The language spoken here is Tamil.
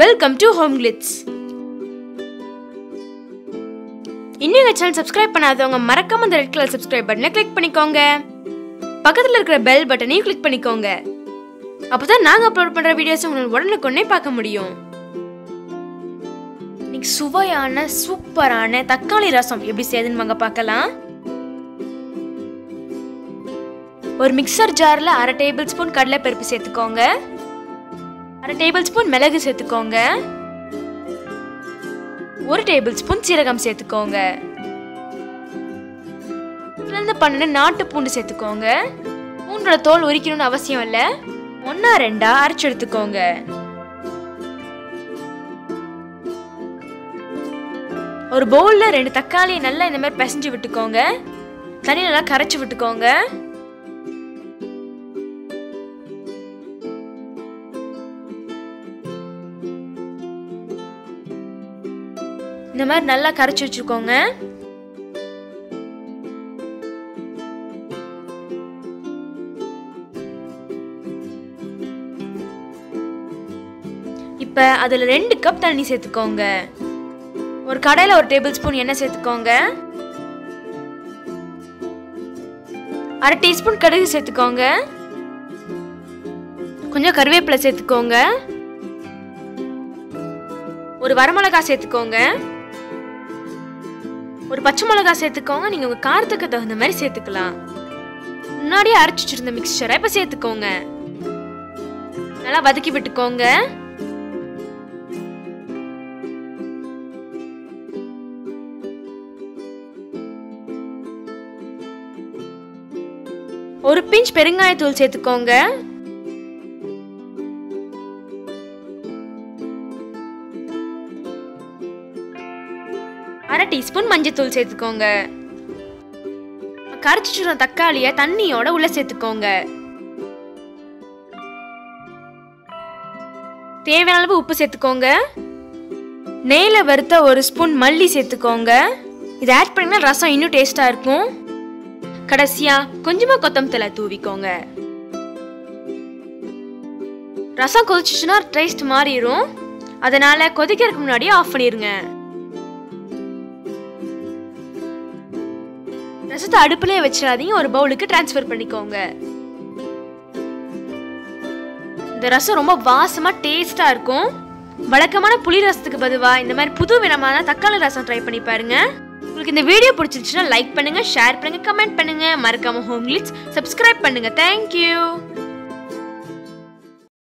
வெல்கம் டு ஹோம் கிளிட்ஸ் இன்னும் எங்கள் சேனல் சப்ஸ்கிரைப் பண்ணாதவங்க மறக்காம அந்த ரெட் கலர் சப்ஸ்கிரைப் பட்டனை கிளிக் பண்ணிக்கோங்க. பக்கத்தில் இருக்கிற பெல் பட்டனையும் கிளிக் பண்ணிக்கோங்க. அப்போ தான் நாங்கள் அப்லோட் பண்ணுற வீடியோஸ் உங்களுக்கு உடனுக்குடனே பார்க்க முடியும். இன்னைக்கு சுவையான சூப்பரான தக்காளி ரசம் எப்படி செய்யுதுன்னு வாங்க பார்க்கலாம். ஒரு மிக்சர் ஜாரில் அரை டேபிள் ஸ்பூன் கடலைப்பருப்பு சேர்த்துக்கோங்க. அரை டேபிள் ஸ்பூன் மிளகு சேர்த்துக்கோங்க. ஒரு டேபிள் ஸ்பூன் சீரகம் சேர்த்துக்கோங்க. இருந்து பன்னெண்டு நாட்டு பூண்டு சேர்த்துக்கோங்க. பூண்டோட தோல் உரிக்கணும்னு அவசியம் இல்லை. ஒன்னா ரெண்டா அரைச்சு எடுத்துக்கோங்க. ஒரு பவுல்ல ரெண்டு தக்காளியை நல்லா இந்த மாதிரி பிசைஞ்சு விட்டுக்கோங்க. தண்ணி நல்லா கரைச்சி விட்டுக்கோங்க. இந்த மாதிரி நல்லா கரைச்சி வச்சுக்கோங்க இப்போ அதில் ரெண்டு கப் தண்ணி சேர்த்துக்கோங்க. ஒரு கடையில் ஒரு டேபிள் ஸ்பூன் எண்ணெய் சேர்த்துக்கோங்க. அரை டீஸ்பூன் கடுகு சேர்த்துக்கோங்க. கொஞ்சம் கருவேப்பிலை சேர்த்துக்கோங்க. ஒரு வரமிளகாய் சேர்த்துக்கோங்க. ஒரு பச்சை மிளகாய் சேர்த்துக்கோங்க. நீங்கள் உங்கள் காரத்துக்கு தகுந்த மாதிரி சேர்த்துக்கலாம். முன்னாடியே அரைச்சி வச்சிருந்த மிக்சரை இப்போ சேர்த்துக்கோங்க. நல்லா வதக்கி விட்டுக்கோங்க. ஒரு பிஞ்ச் பெருங்காயத்தூள் சேர்த்துக்கோங்க. அரை டீஸ்பூன் மஞ்சத்தூள் சேர்த்துக்கோங்க. கரைச்சி தக்காளியை தண்ணியோட உள்ள சேர்த்துக்கோங்க. தேவையான அளவு உப்பு சேர்த்துக்கோங்க. நெய்ல வறுத்த ஒரு ஸ்பூன் மல்லி சேர்த்துக்கோங்க. இதை ஆட் பண்ணினா ரசம் இன்னும் டேஸ்டா இருக்கும். கடைசியா கொஞ்சமா கொத்தமல்ல தூவிக்கோங்க. ரசம் கொதிச்சுச்சுன்னா டேஸ்ட் மாறிடும் அதனால கொதிக்கிறதுக்கு முன்னாடியே ஆஃப் பண்ணிருங்க. ரசத்தை அடுப்புலேயே வச்சிடாதீங்க. ஒரு பவுலுக்கு டிரான்ஸ்ஃபர் பண்ணிக்கோங்க. இந்த ரசம் ரொம்ப வாசமாக டேஸ்ட்டாக இருக்கும். வழக்கமான புளி ரசத்துக்கு பதிலாக இந்த மாதிரி புது விதமான தக்காளி ரசம் ட்ரை பண்ணி பாருங்க. உங்களுக்கு இந்த வீடியோ பிடிச்சிருச்சுன்னா லைக் பண்ணுங்கள் ஷேர் பண்ணுங்கள் கமெண்ட் பண்ணுங்கள் மறக்காமல் ஹோம் கிளிட்ஸ் சப்ஸ்கிரைப் பண்ணுங்கள் தேங்க்யூ